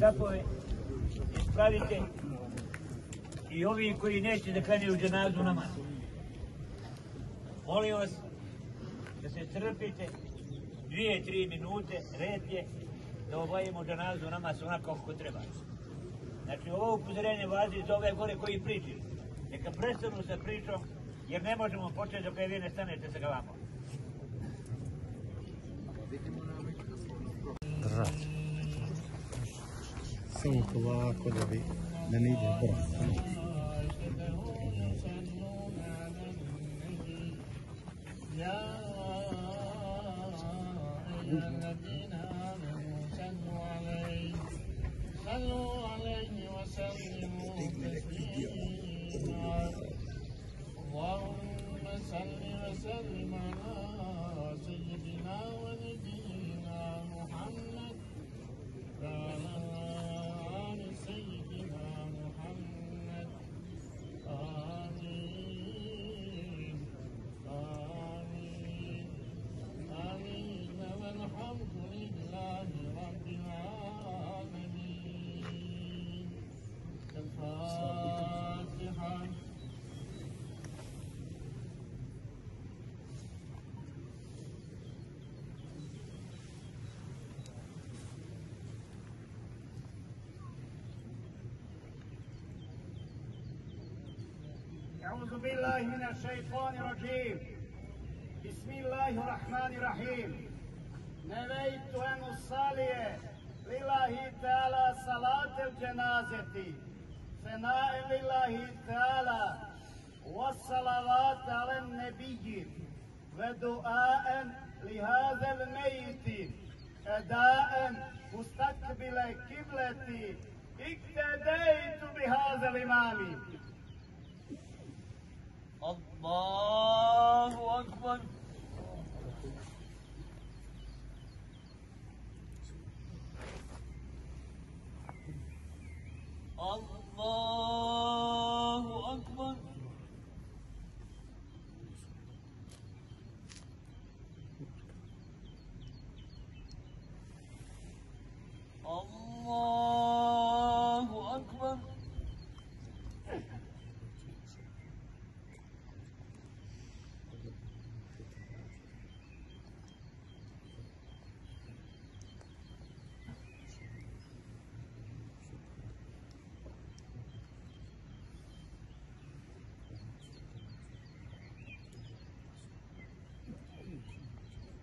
sapove, ispravite i ovi koji neće da klanjaju dženazu namaz. Molim vas da se strpite dvije, tri minute, red je da obavimo dženazu namaz onako kako treba. Znači ovo upozorenje važi za ove gore koji pričaju. Neka prestanu sa pričom jer ne možemo početi dok vi ne stanete sa galamom. držati. Polako da bi, da ne ide brzo. الذين آمنوا صلوا عليه صلوا عليه وسلموا تسليما اللهم صل وسلم على سيدنا ونبينا أعوذ بالله من الشيطان الرجيم. بسم الله الرحمن الرحيم. نويت أن أصلي لله تعالى صلاة الجنازة. ثناء لله تعالى والصلوات على النبي ودعاء لهذا الميت. أداء مستقبل قبلتي اقتديت بهذا الإمام. الله أكبر. الله أكبر الله أكبر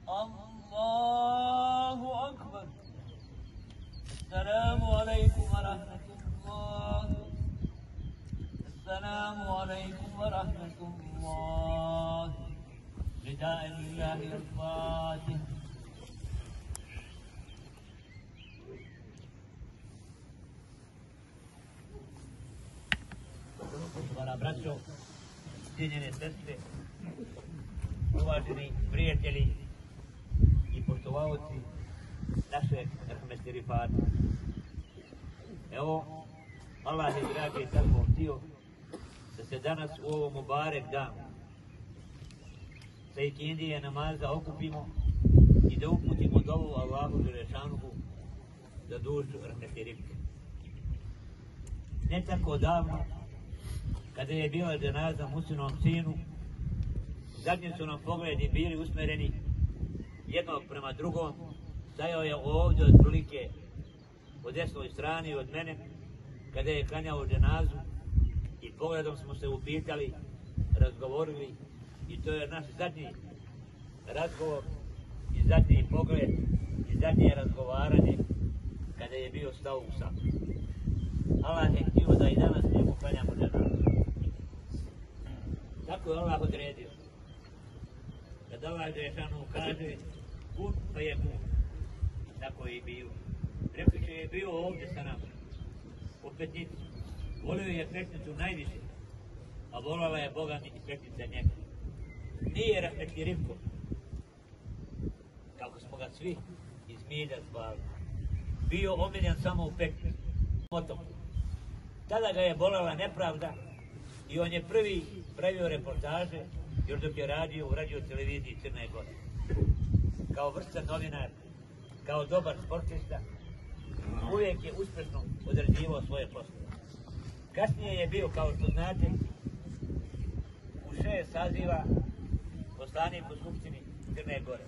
الله أكبر. السلام عليكم ورحمة الله. السلام عليكم ورحمة الله. نداء لله الفاتح. Hvala braćo, cijenjene sestre, uvaženi prijatelji. I poštovaoci našeg rahmeti rifata. Evo, Allah je dragi tako htio da se danas u ovom Mubarek danu sa ikindije namaza okupimo i da uputimo dovu Allahu Đelešanuhu za dušu rahmeti rifke. Ne tako davno, kada je bila dženaza Musinom sinu, zadnji su nam pogledi bili usmereni jednog prema drugom, stajao je ovdje otprilike po desnoj strani od mene, kada je klanjao dženazu i pogledom smo se upitali, razgovorili i to je naš zadnji razgovor i zadnji pogled i zadnje razgovaranje kada je bio stao u sam. Allah je htio da i danas njemu klanjamo dženazu. Tako je Allah odredio. Kad Allah Đešanu kaže kun pa je kun. Tako je i bio. Repiće je bio ovdje sa nama. U petnici. Volio je petnicu najviše. A volala je Boga mi i petnica njega. Nije rahmetli Rivko. kako smo ga svi iz milja zvali. Bio omiljen samo u Peknu, motom. Tada ga je bolala nepravda i on je prvi pravio reportaže još dok je radio u radio televiziji Crne Gore. Kao vrstan novinar, kao dobar sportista, uvijek je uspješno odrađivao svoje poslove. Kasnije je bio, kao što znate, u šest saziva poslanik u Skupštini Crne Gore.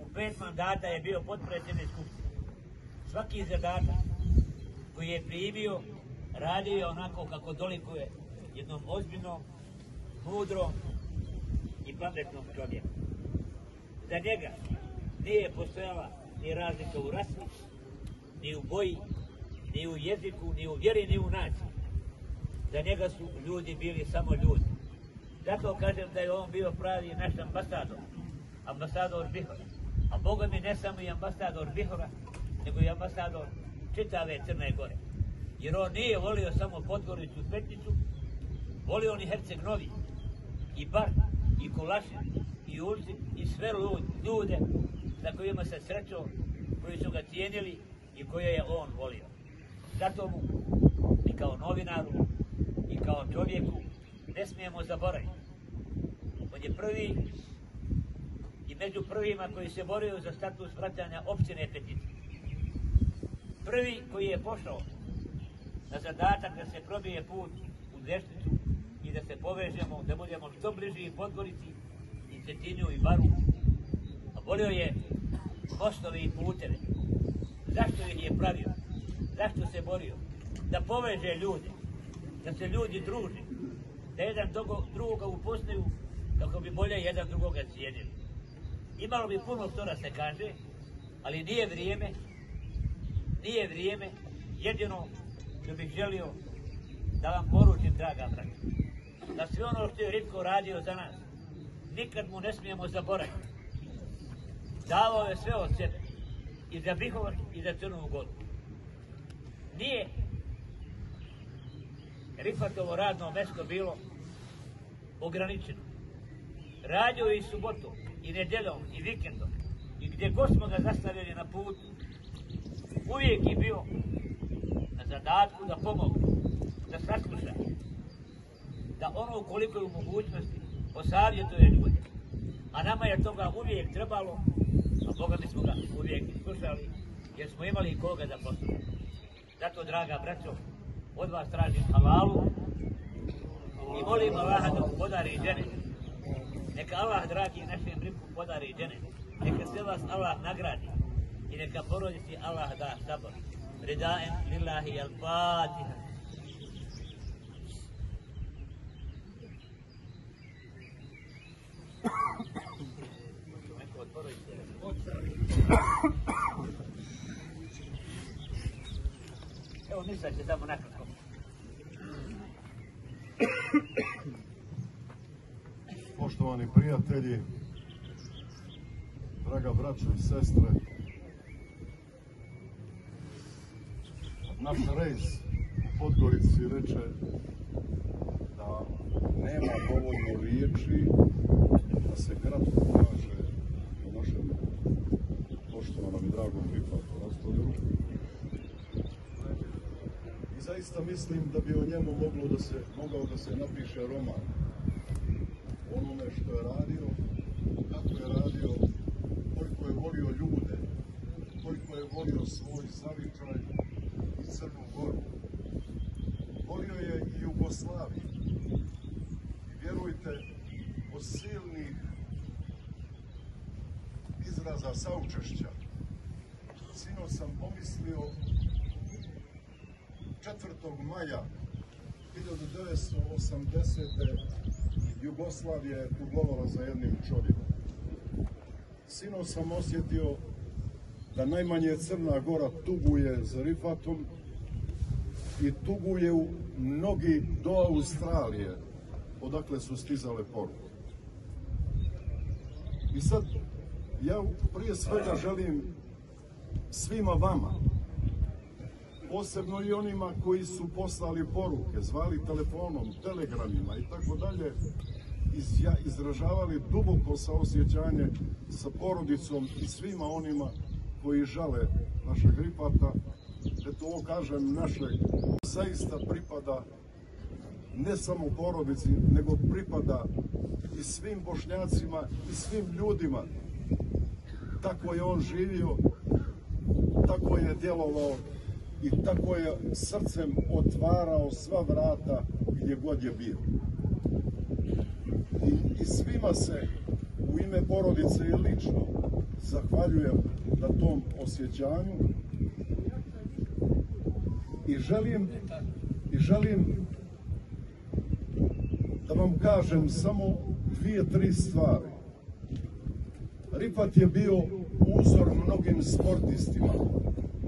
U pet mandata je bio potpredsjednik Skupštine. Svaki zadatak koji je primio radio je onako kako dolikuje jednom ozbiljnom, mudrom i pametnom čovjeku. Za njega nije postojala ni razlika u rasi, ni u boji, ni u jeziku, ni u vjeri, ni u naciji. Za njega su ljudi bili samo ljudi. Zato kažem da je on bio pravi naš ambasador, ambasador Bihora. A Boga mi ne samo i ambasador Bihora, nego i ambasador čitave Crne Gore. Jer on nije volio samo Podgoricu i Petnicu, volio on i Herceg Novi, i Bar, i Kulašin, i Ulci, i sve ljude sa kojima se srećao, koji su ga cijenili i koje je on volio. Zato mu i kao novinaru i kao čovjeku ne smijemo zaboraviti. On je prvi i među prvima koji se borio za status vraćanja općine Petice. Prvi koji je pošao na zadatak da se probije put u Dešnicu i da se povežemo, da budemo što bliži i Podgorici, i Cetinju i Baru. A volio je mostovi i puteve. Zašto ih je pravio? Zašto se borio? Da poveže ljude, da se ljudi druže, da jedan drugo- drugoga upoznaju kako bi bolje jedan drugoga cijenili. Imalo bi puno što se kaže, ali nije vrijeme, nije vrijeme, jedino što bih želio da vam poručim, draga braća, da sve ono što je Ritko radio za nas, nikad mu ne smijemo zaboraviti. Davao je sve od sebe, i za Bihovac i za Crnu Goru. Nije Rifatovo radno mesto bilo ograničeno. Radio i subotom, i nedeljom, i vikendom. I gdje god smo ga zastavili na putu, uvijek je bio na zadatku da pomogne, da sasluša, da ono koliko je u mogućnosti posavjetuje ljude. A nama je toga uvijek trebalo, a Boga mi smo ga uvijek slušali, jer smo imali koga da poslušamo. Zato, draga braćo, od vas tražim halalu i molim Allaha da mu podari žene. Neka Allah, dragi, našem ribu podari žene. Neka se vas Allah nagradi i neka porodici Allah da sabor. Ridaen lillahi al-Fatiha. Neko od porodice. Evo misla će samo nakratko. Poštovani prijatelji, draga braćo i sestre, naš rejs u Podgorici reče da nema dovoljno riječi da se kratko kaže poštovanom i dragom Rifatu Rastolju. I zaista mislim da bi o njemu moglo da se, mogao da se napiše roman onome što je radio, kako je radio, koliko je volio ljude, koliko je volio svoj zavičaj i Crnu Goru. Volio je i Jugoslaviju. I vjerujte, od silnih izraza saučešća, sinoć sam pomislio 4. maja 1980. Jugoslavija je tuglovala za jednim čovjekom. Sinoć sam osjetio da najmanje Crna Gora tuguje za Rifatom i tuguje u mnogi do Australije, odakle su stizale poruke. I sad, ja prije svega želim svima vama, posebno i onima koji su poslali poruke, zvali telefonom, telegramima i tako dalje, izražavali duboko saosjećanje sa porodicom i svima onima koji žale našeg Ripata. Eto ovo kažem našeg zaista pripada ne samo porodici, nego pripada i svim bošnjacima i svim ljudima. Tako je on živio, tako je djelovao i tako je srcem otvarao sva vrata gdje god je bio. I, i svima se u ime porodice i lično zahvaljujem na tom osjećanju i želim i želim da vam kažem samo dvije, tri stvari. Rifat je bio uzor mnogim sportistima,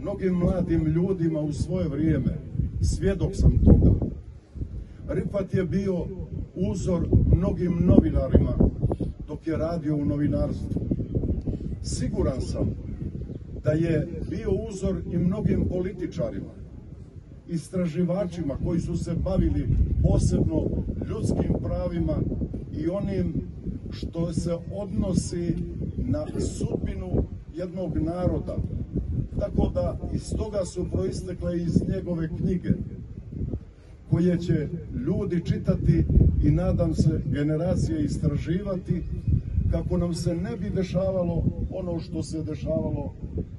mnogim mladim ljudima u svoje vrijeme. Svjedok sam toga. Rifat je bio uzor mnogim novinarima dok je radio u novinarstvu. Siguran sam da je bio uzor i mnogim političarima, istraživačima koji su se bavili posebno ljudskim pravima i onim što se odnosi na sudbinu jednog naroda. Tako da iz toga su proistekle iz njegove knjige koje će ljudi čitati i nadam se generacije istraživati kako nam se ne bi dešavalo ono što se dešavalo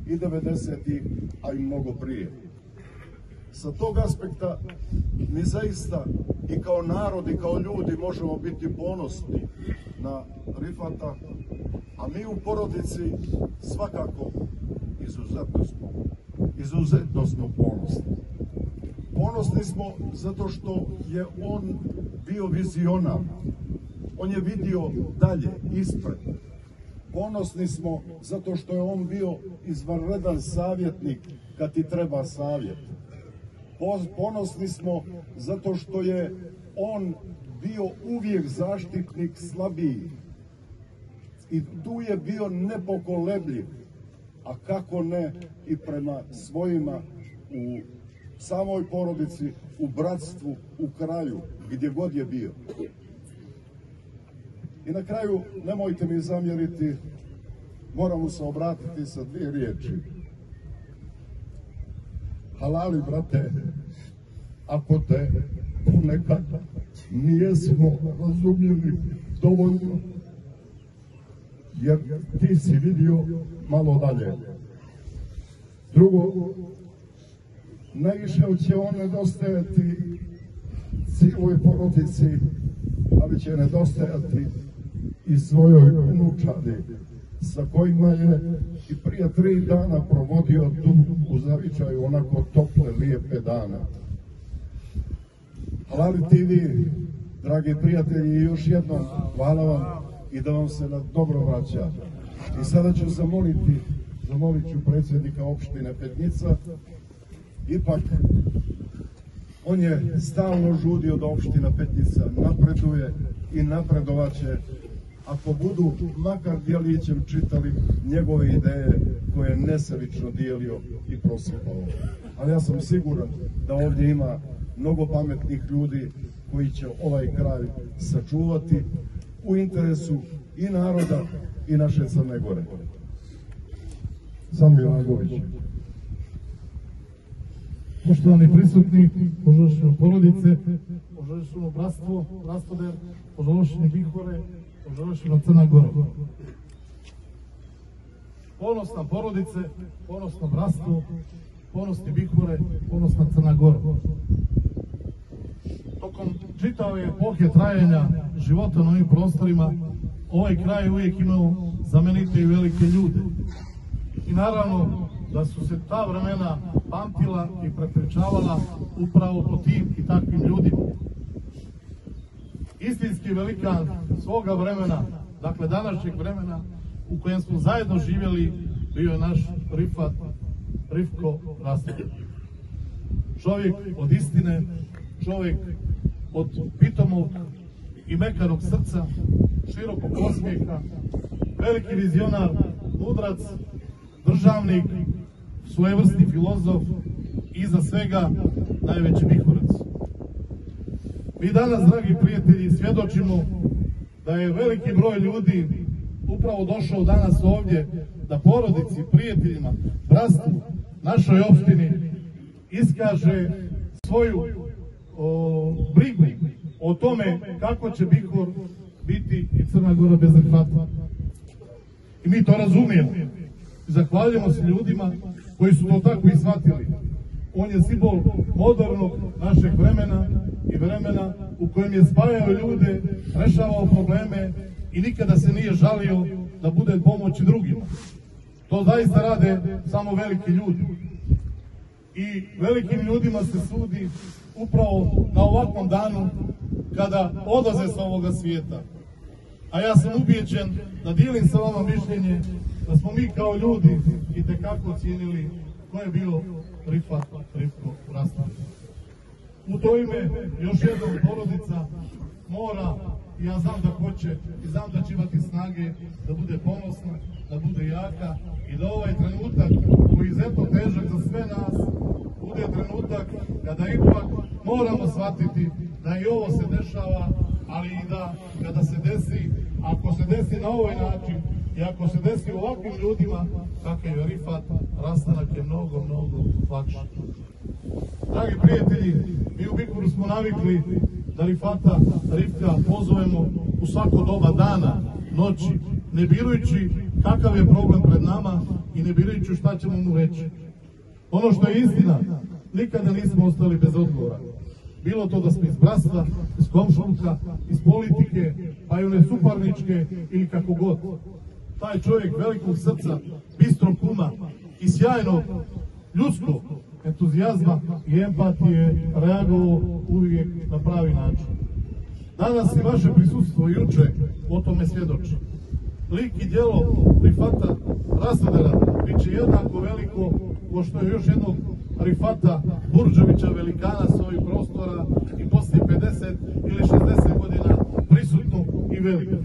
i 90-ih, a i mnogo prije. Sa tog aspekta mi zaista i kao narod i kao ljudi možemo biti ponosni na Rifata, a mi u porodici svakako izuzetno smo, izuzetno smo ponosni. Ponosni smo zato što je on bio vizionar. On je vidio dalje, ispred. Ponosni smo zato što je on bio izvanredan savjetnik kad ti treba savjet. Po- Ponosni smo zato što je on bio uvijek zaštitnik slabijih. I tu je bio nepokolebljiv. A kako ne i prema svojima u samoj porodici, u bratstvu, u kraju, gdje god je bio. I na kraju, nemojte mi zamjeriti, moramo se obratiti sa dvije riječi. Halali, brate, ako te ponekad nijesmo razumjeli dovoljno, jer ti si vidio malo dalje. Drugo, najviše će on nedostajati cijeloj porodici, ali će nedostajati i svojoj unučadi, sa kojima je i prije tri dana provodio tu u zavičaju onako tople, lijepe dana. Halali TV, dragi prijatelji, još jednom hvala vam i da vam se na dobro vraća. I sada ću zamoliti, zamolit ću predsjednika opštine Petnica, ipak on je stalno žudio da opština Petnica napreduje i napredovat će ako budu makar djelićem čitali njegove ideje koje je nesebično dijelio i prosipao. Ali ja sam siguran da ovdje ima mnogo pametnih ljudi koji će ovaj kraj sačuvati u interesu i naroda i naše Crne Gore. Sam Milagović. Poštovani prisutni, poželjšno porodice, poželjšno bratstvo, rastoder, poželjšne Bihore, Crna Gora. Ponosna porodice, ponosno bratstvo, ponosni Bihore, ponosna Crna Gora. Tokom čitave epohe trajanja života na ovim prostorima, ovaj kraj je uvijek imao znamenite i velike ljude. I naravno da su se ta vremena pamtila i prepričavala upravo po tim i takvim ljudima. Istinski velikan svoga vremena, dakle današnjeg vremena u kojem smo zajedno živjeli, bio je naš Rifat, Rifko Rastović. Čovjek od istine, čovjek od pitomog i mekanog srca, širokog osmijeha, veliki vizionar, mudrac, državnik, svojevrsni filozof i za svega najveći bihorac. Mi danas, dragi prijatelji, svjedočimo da je veliki broj ljudi upravo došao danas ovdje da porodici, prijateljima, bratstvu, našoj opštini iskaže svoju o, brigu o tome kako će Bihor biti i Crna Gora bez Rifata. I mi to razumijemo. Zahvaljujemo se ljudima koji su to tako i shvatili. On je simbol modernog našeg vremena i vremena u kojem je spajao ljude, rešavao probleme i nikada se nije žalio da bude pomoći drugima. To zaista rade samo veliki ljudi. I velikim ljudima se sudi upravo na ovakvom danu kada odlaze sa ovoga svijeta. A ja sam ubijeđen da dijelim sa vama mišljenje da smo mi kao ljudi i tekako cijenili ko je bio Rifat Rifko Rastav. U to ime još jednom porodica mora i ja znam da hoće i znam da će imati snage da bude ponosna, da bude jaka i da ovaj trenutak koji je izuzetno težak za sve nas bude trenutak kada ipak moramo shvatiti da i ovo se dešava, ali i da kada se desi, ako se desi na ovaj način i ako se desi ovakvim ljudima, kakav je Rifat, rastanak je mnogo, mnogo lakši. Dragi prijatelji, mi u Bikuru smo navikli da Rifata, Rifka pozovemo u svako doba dana, noći, ne birujući kakav je problem pred nama i ne birujući šta ćemo mu reći. Ono što je istina, nikada nismo ostali bez odgovora. Bilo to da smo iz bratstva, iz komšluka, iz politike, pa i one suparničke ili kako god. Taj čovjek velikog srca, bistrog kuma i sjajnog ljudskog entuzijazma i empatije reagovao uvijek na pravi način. Danas i vaše prisustvo juče o tome svjedoči. Lik i djelo Rifata Rasadera bit će jednako veliko ko što je još jednog Rifata Burđevića velikana s ovih prostora i poslije 50 ili 60 godina prisutno i veliko.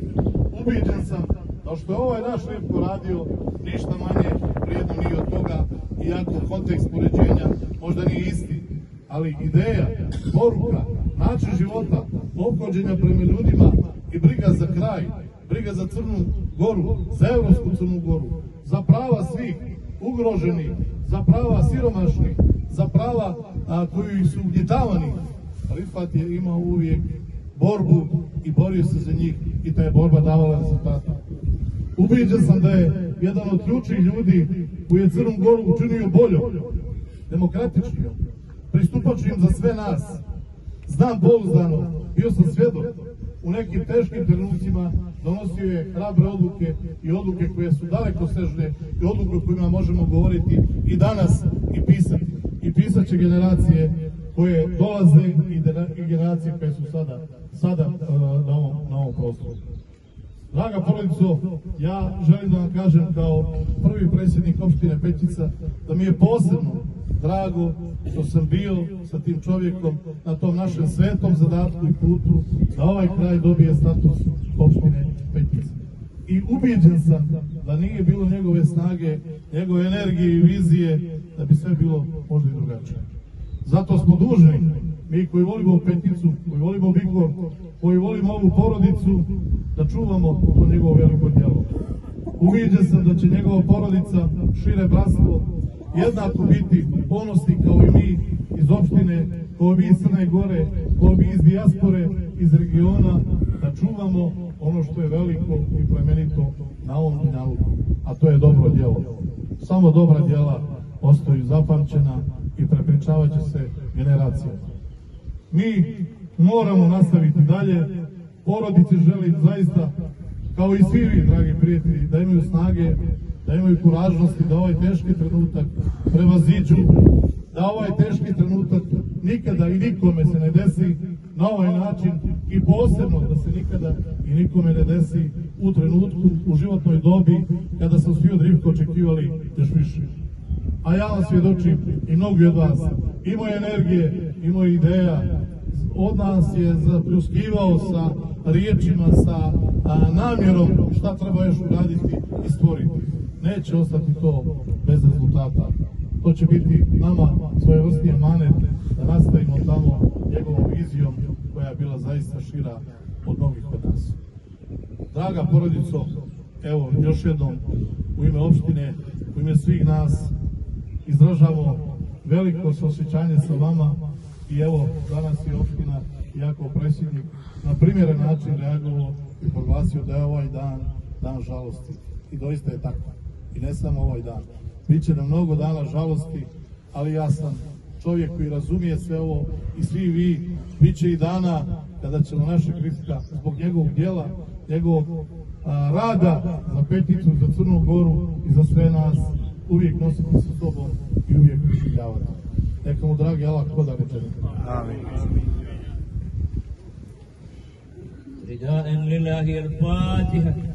Ubiđen sam da što je ovaj naš Rifko radio ništa manje vrijedno nije od toga iako kontekst poređenja možda nije isti. Ali ideja, poruka, način života, ophođenja prema ljudima i briga za kraj, briga za Crnu Goru, za Evropsku Crnu Goru, za prava svih ugroženih, za prava siromašnih, za prava koji su ugnjetavani. Rifat je imao uvijek borbu i borio se za njih i ta je borba davala rezultate. Ubiđen sam da je jedan od ključnih ljudi koji je Crnu Goru učinio boljom, demokratičnijom, pristupačnijom za sve nas. Znam pouzdano, bio sam svjedok, u nekim teškim trenucima donosio je hrabre odluke i odluke koje su daleko sežne i odluke o kojima možemo govoriti i danas i pisati. I pisat će generacije koje dolaze i generacije koje su sada, sada uh, na, ovom, na ovom prostoru. Draga porodico, ja želim da vam kažem kao prvi predsjednik opštine Pećica da mi je posebno drago što sam bio sa tim čovjekom na tom našem svetom zadatku i putu da ovaj kraj dobije status opštine. I ubijeđen sam da nije bilo njegove snage, njegove energije i vizije da bi sve bilo možda i drugačije. Zato smo dužni, mi koji volimo Peticu, koji volimo Bikor, koji volimo ovu porodicu, da čuvamo to njegovo veliko djelo. Uviđen sam da će njegova porodica, šire bratstvo, jednako biti ponosni kao i mi iz opštine, kao i mi iz Crne Gore, kao i mi iz dijaspore, iz regiona, da čuvamo ono što je veliko i plemenito na ovom dunjalu, a to je dobro djelo. Samo dobra djela ostaju zapamćena i prepričavat će se generacijama. Mi moramo nastaviti dalje, porodice želim zaista, kao i svi vi, dragi prijatelji, da imaju snage, da imaju kuražnosti, da ovaj teški trenutak prevaziđu, da ovaj teški trenutak nikada i nikome se ne desi na ovaj način i posebno da se nikada i nikome ne desi u trenutku, u životnoj dobi, kada smo svi od Rivka očekivali još više a ja vam svjedočim i mnogi od vas imao je energije, imao je ideja, od nas je zapljuskivao sa riječima, sa namjerom šta treba još uraditi i stvoriti. Neće ostati to bez rezultata. To će biti nama svoje vrsti manet da nastavimo tamo njegovom vizijom koja je bila zaista šira od mnogih od nas. Draga porodico, evo još jednom u ime opštine, u ime svih nas izražavamo veliko osjećanje sa vama i evo danas je opština jako predsjednik na primjeren način reagovao i proglasio da je ovaj dan dan žalosti. I doista je tako. I ne samo ovaj dan. Biće nam mnogo dana žalosti, ali ja sam čovjek koji razumije sve ovo i svi vi, bit će i dana kada ćemo našeg Hrista zbog njegovog djela, njegovog a, rada za Peticu, za Crnu Goru i za sve nas uvijek nositi sa sobom i uvijek doživljavati. Neka mu dragi Allah koda večera. رداء لله الفاتحة